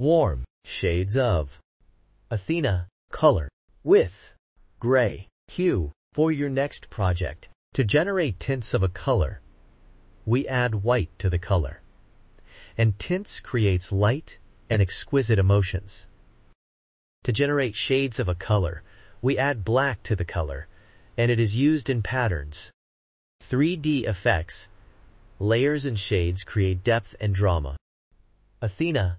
Warm shades of Athena color with gray hue for your next project. To generate tints of a color, we add white to the color. And tints creates light and exquisite emotions. To generate shades of a color, we add black to the color, and it is used in patterns. 3D effects, layers and shades create depth and drama. Athena